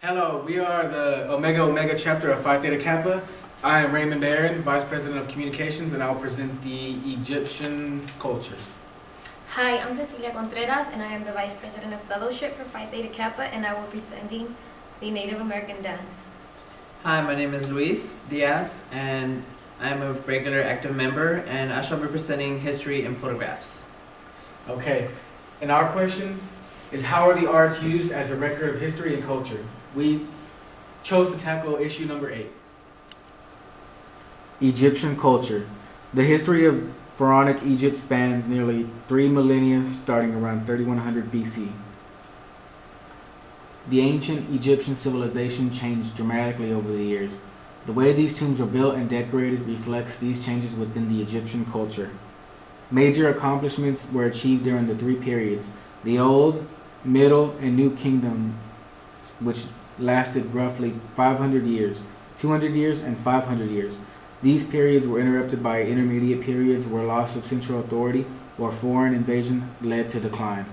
Hello, we are the Omega Omega chapter of Phi Theta Kappa. I am Raymond Aaron, Vice President of Communications, and I will present the Egyptian culture. Hi, I'm Cecilia Contreras, and I am the Vice President of Fellowship for Phi Theta Kappa, and I will be presenting the Native American dance. Hi, my name is Luis Diaz, and I am a regular active member, and I shall be presenting history and photographs. Okay, and our question is how are the arts used as a record of history and culture? We chose to tackle issue number eight. Egyptian culture. The history of pharaonic Egypt spans nearly three millennia, starting around 3100 BC. The ancient Egyptian civilization changed dramatically over the years. The way these tombs were built and decorated reflects these changes within the Egyptian culture. Major accomplishments were achieved during the three periods the Old, Middle, and New Kingdom, which lasted roughly 500 years, 200 years, and 500 years. These periods were interrupted by intermediate periods where loss of central authority or foreign invasion led to decline.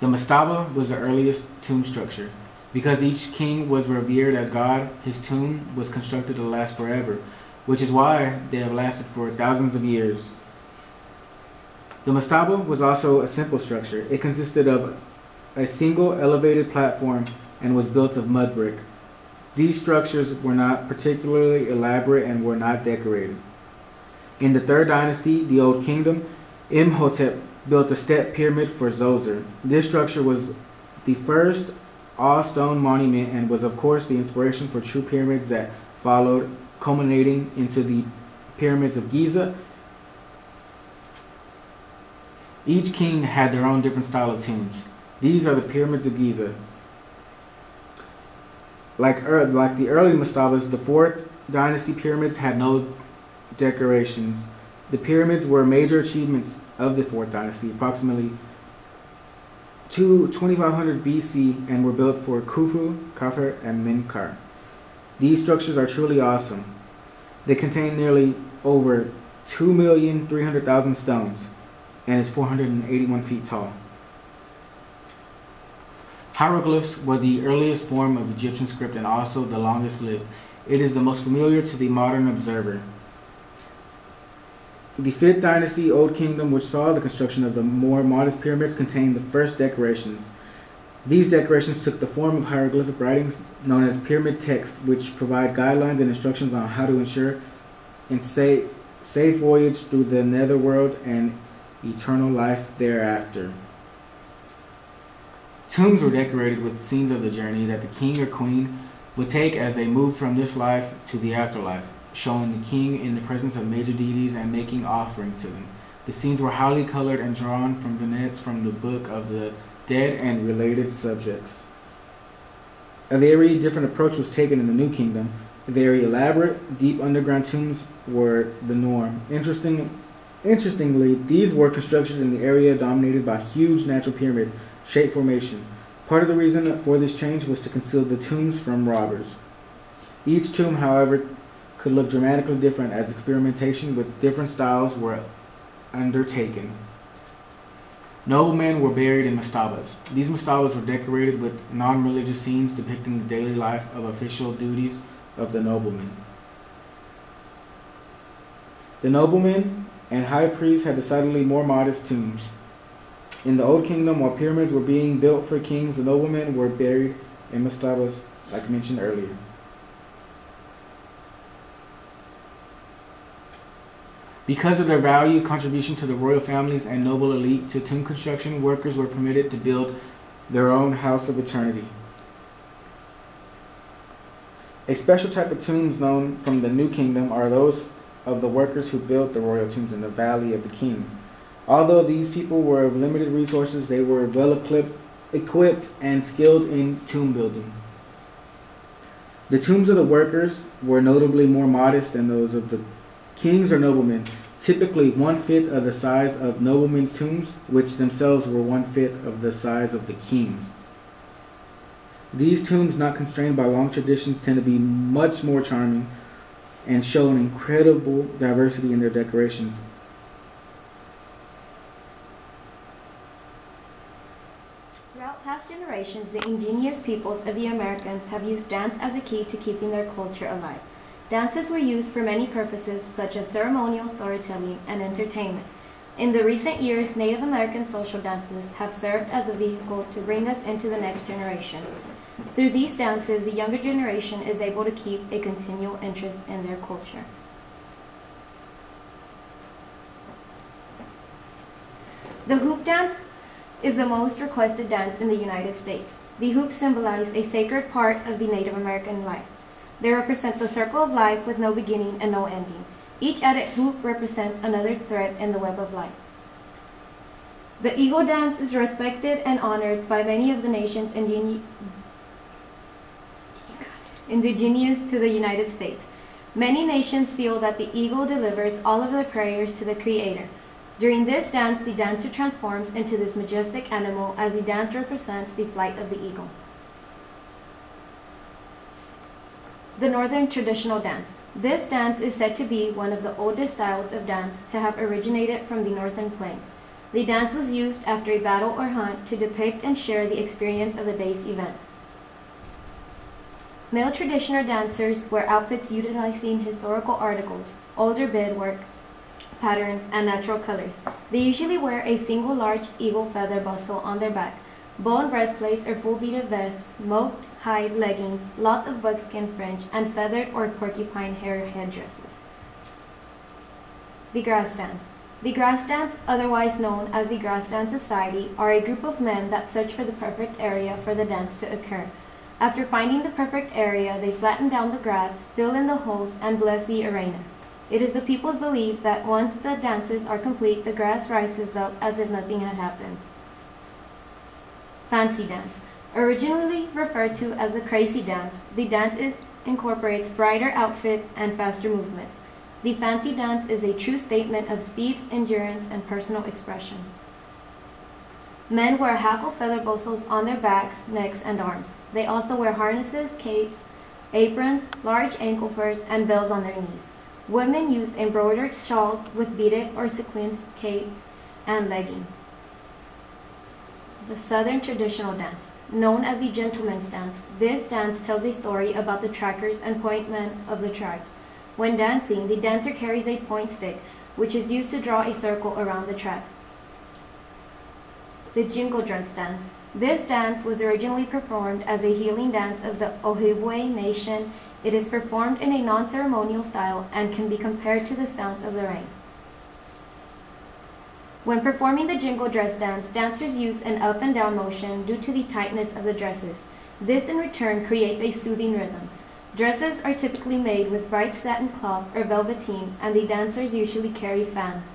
The mastaba was the earliest tomb structure. Because each king was revered as God, his tomb was constructed to last forever, which is why they have lasted for thousands of years. The mastaba was also a simple structure. It consisted of a single elevated platform and was built of mud brick. These structures were not particularly elaborate and were not decorated. In the third dynasty, the Old Kingdom, Imhotep built a step pyramid for Zoser. This structure was the first all stone monument and was, of course, the inspiration for true pyramids that followed, culminating into the pyramids of Giza. Each king had their own different style of tombs. These are the pyramids of Giza. Like, er, like the early mastabas, the fourth dynasty pyramids had no decorations. The pyramids were major achievements of the fourth dynasty, approximately 2500 BC, and were built for Khufu, Khafre, and Menkaure. These structures are truly awesome. They contain nearly over 2,300,000 stones and is 481 feet tall. Hieroglyphs were the earliest form of Egyptian script and also the longest lived. It is the most familiar to the modern observer. The fifth dynasty, Old Kingdom, which saw the construction of the more modest pyramids, contained the first decorations. These decorations took the form of hieroglyphic writings known as pyramid texts, which provide guidelines and instructions on how to ensure safe, safe voyage through the netherworld and eternal life thereafter. Tombs were decorated with scenes of the journey that the king or queen would take as they moved from this life to the afterlife showing the king in the presence of major deities and making offerings to them. The scenes were highly colored and drawn from vignettes from the Book of the Dead and related subjects. A very different approach was taken in the New Kingdom. Very elaborate, deep underground tombs were the norm. Interesting, interestingly, these were constructed in the area dominated by huge natural pyramid shaped formation. Part of the reason for this change was to conceal the tombs from robbers. Each tomb, however, could look dramatically different as experimentation with different styles were undertaken. Noblemen were buried in mastabas. These mastabas were decorated with non-religious scenes depicting the daily life of official duties of the noblemen. The noblemen and high priests had decidedly more modest tombs. In the Old Kingdom, while pyramids were being built for kings, the noblemen were buried in mastabas, like mentioned earlier. Because of their value contribution to the royal families and noble elite to tomb construction, workers were permitted to build their own house of eternity. A special type of tombs known from the New Kingdom are those of the workers who built the royal tombs in the Valley of the Kings. Although these people were of limited resources, they were well equipped, and skilled in tomb building. The tombs of the workers were notably more modest than those of the Kings or noblemen, typically one fifth of the size of noblemen's tombs, which themselves were one fifth of the size of the king's. These tombs, not constrained by long traditions, tend to be much more charming and show an incredible diversity in their decorations. Generations, the ingenious peoples of the Americas have used dance as a key to keeping their culture alive. Dances were used for many purposes, such as ceremonial storytelling and entertainment. In the recent years, Native American social dances have served as a vehicle to bring us into the next generation. Through these dances, the younger generation is able to keep a continual interest in their culture. The hoop dance is the most requested dance in the United States. The hoops symbolize a sacred part of the Native American life. They represent the circle of life with no beginning and no ending. Each added hoop represents another thread in the web of life. The eagle dance is respected and honored by many of the nations indigenous to the United States. Many nations feel that the eagle delivers all of their prayers to the Creator. During this dance, the dancer transforms into this majestic animal as the dance represents the flight of the eagle. The Northern Traditional Dance. This dance is said to be one of the oldest styles of dance to have originated from the Northern Plains. The dance was used after a battle or hunt to depict and share the experience of the day's events. Male traditional dancers wear outfits utilizing historical articles, older beadwork, patterns, and natural colors. They usually wear a single large eagle feather bustle on their back, bone breastplates or full beaded vests, smoked hide leggings, lots of buckskin fringe, and feathered or porcupine hair headdresses. The Grass Dance. The Grass Dance, otherwise known as the Grass Dance Society, are a group of men that search for the perfect area for the dance to occur. After finding the perfect area, they flatten down the grass, fill in the holes, and bless the arena. It is the people's belief that once the dances are complete, the grass rises up as if nothing had happened. Fancy Dance. Originally referred to as the crazy dance, the dance incorporates brighter outfits and faster movements. The fancy dance is a true statement of speed, endurance, and personal expression. Men wear hackle feather bustles on their backs, necks, and arms. They also wear harnesses, capes, aprons, large ankle furs, and bells on their knees. Women use embroidered shawls with beaded or sequenced capes and leggings. The Southern Traditional Dance. Known as the Gentleman's Dance, this dance tells a story about the trackers and pointmen of the tribes. When dancing, the dancer carries a point stick, which is used to draw a circle around the track. The Jingle Dress Dance. This dance was originally performed as a healing dance of the Ojibwe Nation. It is performed in a non-ceremonial style and can be compared to the sounds of the rain. When performing the jingle dress dance, dancers use an up and down motion due to the tightness of the dresses. This in return creates a soothing rhythm. Dresses are typically made with bright satin cloth or velveteen, and the dancers usually carry fans.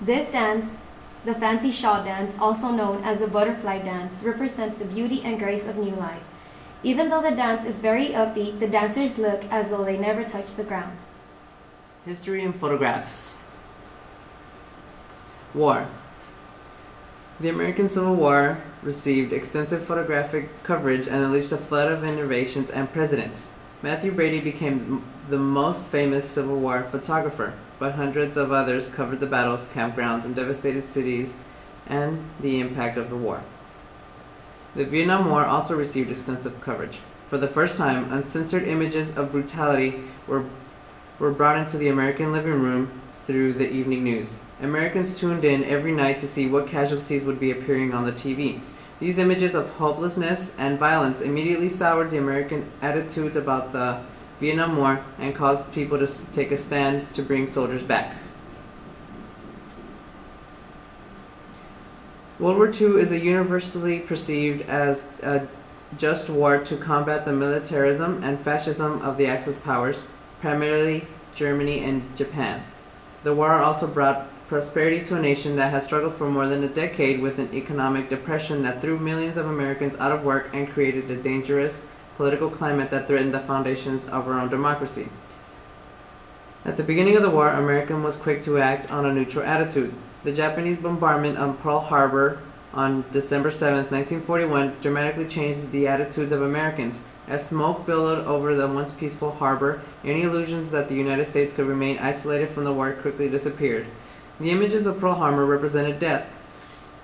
This dance, the fancy shawl dance, also known as the butterfly dance, represents the beauty and grace of new life. Even though the dance is very upbeat, the dancers look as though they never touch the ground. History and photographs. War. The American Civil War received extensive photographic coverage and unleashed a flood of innovations and presidents. Mathew Brady became the most famous Civil War photographer, but hundreds of others covered the battles, campgrounds, and devastated cities and the impact of the war. The Vietnam War also received extensive coverage. For the first time, uncensored images of brutality were, were brought into the American living room through the evening news. Americans tuned in every night to see what casualties would be appearing on the TV. These images of hopelessness and violence immediately soured the American attitudes about the Vietnam War and caused people to take a stand to bring soldiers back. World War II is a universally perceived as a just war to combat the militarism and fascism of the Axis powers, primarily Germany and Japan. The war also brought prosperity to a nation that has struggled for more than a decade with an economic depression that threw millions of Americans out of work and created a dangerous political climate that threatened the foundations of our own democracy. At the beginning of the war, America was quick to act on a neutral attitude. The Japanese bombardment on Pearl Harbor on December 7, 1941, dramatically changed the attitudes of Americans. As smoke billowed over the once peaceful harbor, any illusions that the United States could remain isolated from the war quickly disappeared. The images of Pearl Harbor represented death.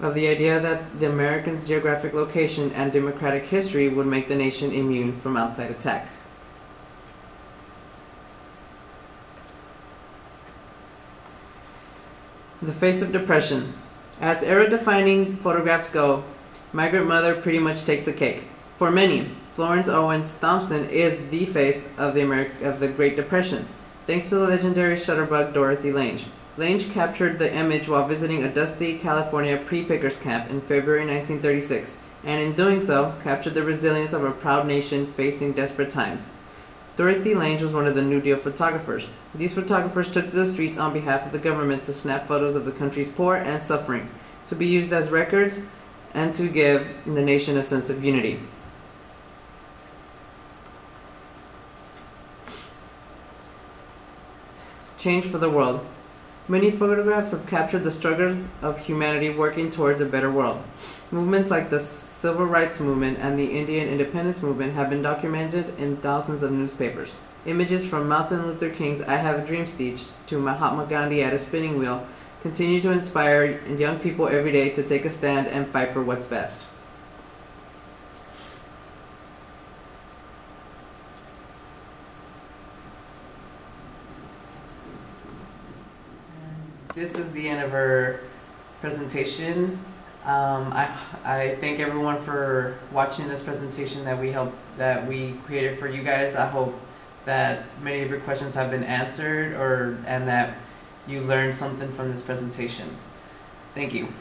of the idea that the Americans' geographic location and democratic history would make the nation immune from outside attack. The face of depression. As era defining photographs go, Migrant Mother pretty much takes the cake. For many, Florence Owens Thompson is the face of the, Ameri- of the Great Depression, thanks to the legendary shutterbug Dorothy Lange. Lange captured the image while visiting a dusty California pea-pickers camp in February 1936, and in doing so, captured the resilience of a proud nation facing desperate times. Dorothy Lange was one of the New Deal photographers. These photographers took to the streets on behalf of the government to snap photos of the country's poor and suffering, to be used as records and to give the nation a sense of unity. Change for the world. Many photographs have captured the struggles of humanity working towards a better world. Movements like the Civil Rights Movement and the Indian Independence Movement have been documented in thousands of newspapers. Images from Martin Luther King's I Have a Dream speech to Mahatma Gandhi at a spinning wheel continue to inspire young people every day to take a stand and fight for what's best. This is the end of our presentation. Um, I, I thank everyone for watching this presentation that we helped that we created for you guys. I hope that many of your questions have been answered or and that you learned something from this presentation. Thank you.